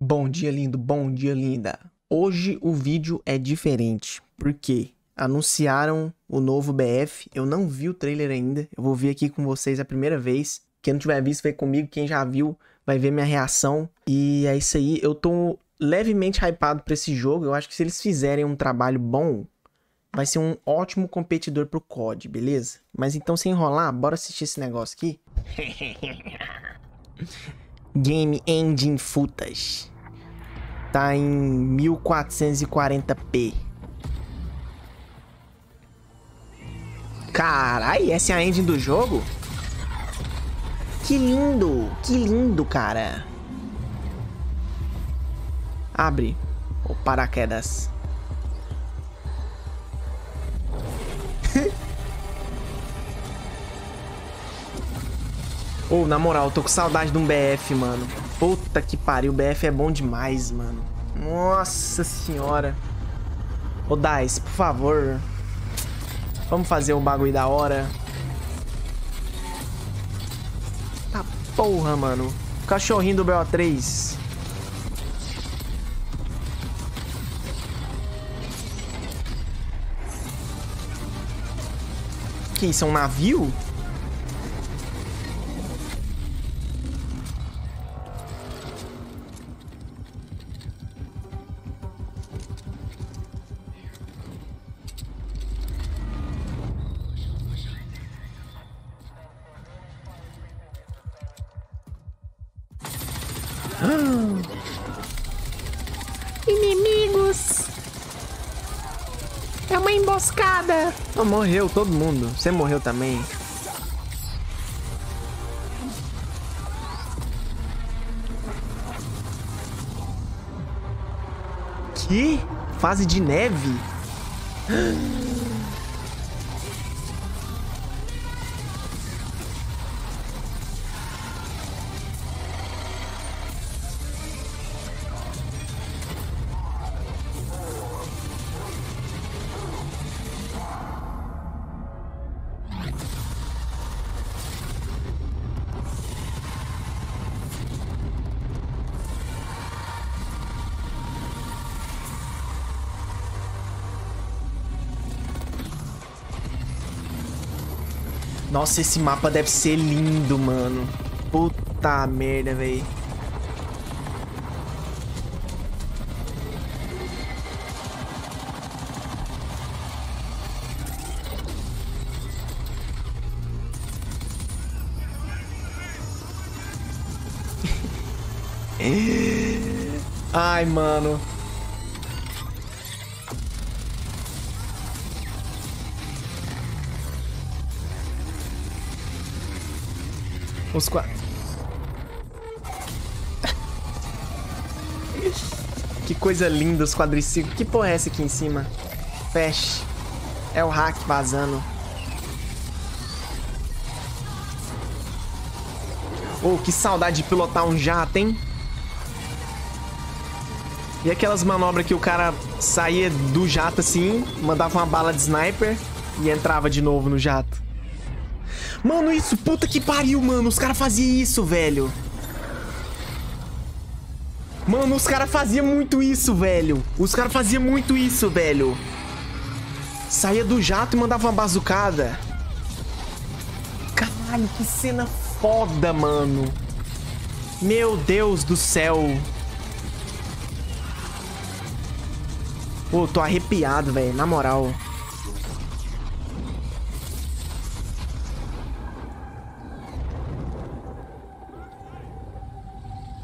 Bom dia, lindo. Bom dia, linda. Hoje o vídeo é diferente. porque Anunciaram o novo BF. Eu não vi o trailer ainda. Eu vou ver aqui com vocês a primeira vez. Quem não tiver visto, vem comigo. Quem já viu, vai ver minha reação. E é isso aí. Eu tô levemente hypado pra esse jogo. Eu acho que se eles fizerem um trabalho bom, vai ser um ótimo competidor pro COD, beleza? Mas então, sem enrolar, bora assistir esse negócio aqui. Game Engine Futas. Tá em 1440p. Carai, essa é a engine do jogo? Que lindo, que lindo, cara. Abre o paraquedas. Ô, oh, na moral, tô com saudade de um BF, mano. Puta que pariu, o BF é bom demais, mano. Nossa senhora. Ô, Dice, por favor. Vamos fazer um bagulho da hora. Tá porra, mano. Cachorrinho do BO3. Que isso, é um navio? Inimigos! É uma emboscada! Oh, morreu todo mundo. Você morreu também. Que? Fase de neve? Nossa, esse mapa deve ser lindo, mano. Puta merda, velho. Ai, mano. Os quatro. que coisa linda os quadriciclos. Que porra é essa aqui em cima? Feche. É o hack vazando. Oh, que saudade de pilotar um jato, hein? E aquelas manobras que o cara saía do jato assim, mandava uma bala de sniper e entrava de novo no jato. Mano, isso, puta que pariu, mano. Os caras faziam isso, velho. Mano, os caras faziam muito isso, velho. Os caras faziam muito isso, velho. Saía do jato e mandava uma bazucada. Caralho, que cena foda, mano. Meu Deus do céu. Pô, tô arrepiado, velho. Na moral.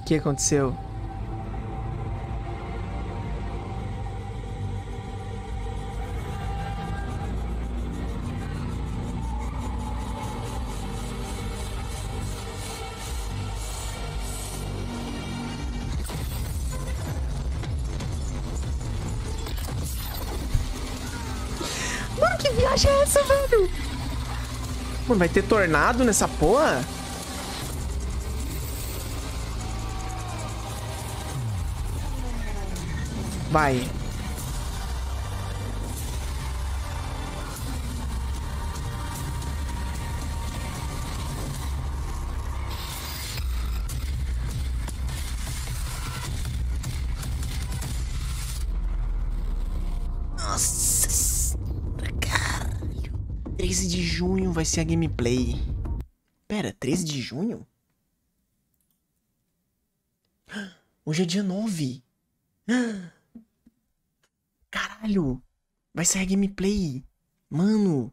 O que aconteceu? Mano, que viagem é essa, velho? Mano, vai ter tornado nessa porra? Vai. Nossa, caralho. 13 de junho vai ser a gameplay. Pera, 13 de junho? Hoje é dia 9. Caralho. Vai a gameplay. Mano.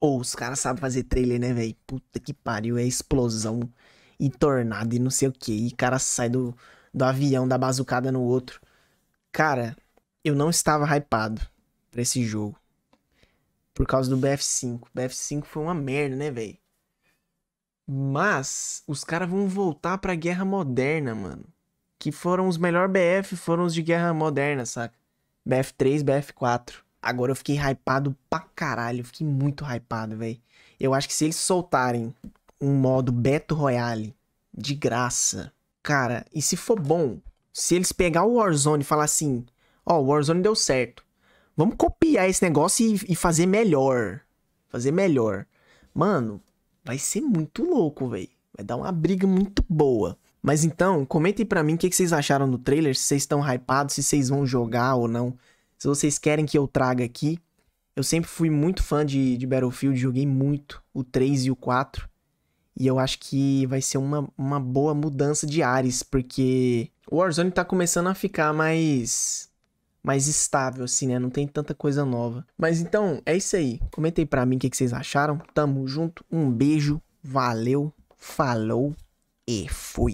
Ou oh, os caras sabem fazer trailer, né, velho? Puta que pariu. É explosão e tornado e não sei o que. E cara sai do, do avião, da bazucada no outro. Cara, eu não estava hypado pra esse jogo. Por causa do BF5. BF5 foi uma merda, né, velho? Mas os caras vão voltar pra guerra moderna, mano. Que foram os melhores BF, foram os de guerra moderna, saca? BF3, BF4. Agora eu fiquei hypado pra caralho. Fiquei muito hypado, velho. Eu acho que se eles soltarem um modo Battle Royale de graça, cara, e se for bom, se eles pegar o Warzone e falar assim, ó, oh, o Warzone deu certo. Vamos copiar esse negócio e, e fazer melhor. Fazer melhor. Mano, vai ser muito louco, velho. Vai dar uma briga muito boa. Mas então, comentem pra mim o que, que vocês acharam do trailer, se vocês estão hypados, se vocês vão jogar ou não. Se vocês querem que eu traga aqui. Eu sempre fui muito fã de, de Battlefield, joguei muito o 3 e o 4. E eu acho que vai ser uma, uma boa mudança de ares, porque o Warzone tá começando a ficar mais mais estável, assim, né? Não tem tanta coisa nova. Mas então, é isso aí. Comentem pra mim o que, que vocês acharam. Tamo junto. Um beijo. Valeu. Falou. E fui.